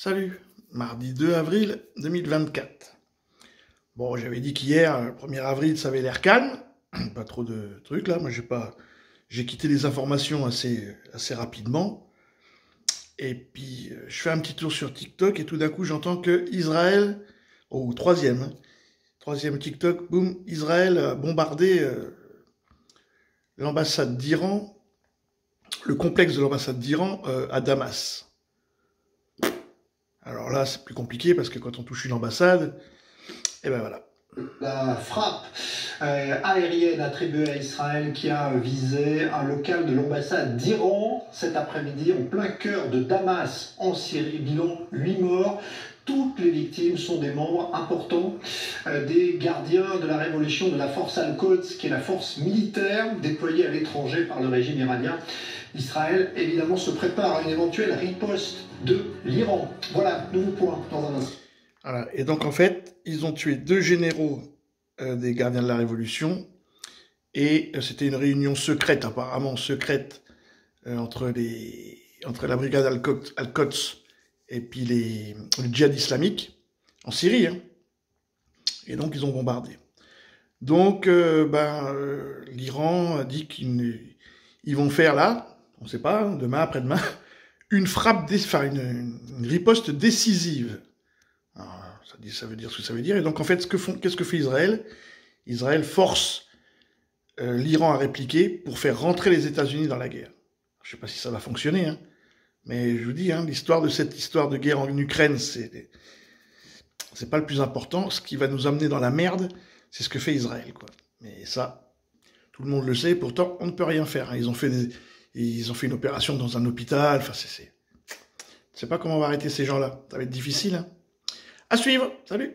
Salut, mardi 2 avril 2024. Bon, j'avais dit qu'hier, le 1er avril, ça avait l'air calme. Pas trop de trucs là. Moi, j'ai pas, j'ai quitté les informations assez, assez rapidement. Et puis, euh, je fais un petit tour sur TikTok et tout d'un coup, j'entends que Israël, au troisième, hein, troisième TikTok, boum, Israël a bombardé euh, l'ambassade d'Iran, le complexe de l'ambassade d'Iran euh, à Damas. Alors là, c'est plus compliqué parce que quand on touche une ambassade, et eh ben voilà. La frappe euh, aérienne attribuée à Israël qui a visé un local de l'ambassade d'Iran cet après-midi en plein cœur de Damas en Syrie. Bilan 8 morts. Les victimes sont des membres importants euh, des gardiens de la révolution de la force Al-Quds, qui est la force militaire déployée à l'étranger par le régime iranien. Israël, évidemment, se prépare à une éventuelle riposte de l'Iran. Voilà, nouveau point dans un instant. Voilà. Et donc, en fait, ils ont tué deux généraux euh, des gardiens de la Révolution. Et euh, c'était une réunion secrète, apparemment secrète, entre, les, entre la brigade Al-Quds et puis les, le djihad islamique en Syrie. Hein. Et donc, ils ont bombardé. Donc, ben, l'Iran a dit qu'ils vont faire là, on ne sait pas, hein, demain, après-demain, une frappe, enfin une, riposte décisive. ça, dit, ça veut dire ce que ça veut dire. Et donc en fait, ce que font, qu'est-ce que fait Israël? Israël force euh, l'Iran à répliquer pour faire rentrer les États-Unis dans la guerre. Je ne sais pas si ça va fonctionner, hein, mais je vous dis, hein, l'histoire de cette histoire de guerre en Ukraine, c'est c'est pas le plus important. Ce qui va nous amener dans la merde, c'est ce que fait Israël, quoi. Mais ça, tout le monde le sait. Pourtant, on ne peut rien faire. Hein. Ils ont fait ils ont fait une opération dans un hôpital. Enfin, c'est, c'est, sais pas comment on va arrêter ces gens-là. Ça va être difficile. Hein. À suivre. Salut.